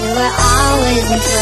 we were always in trouble.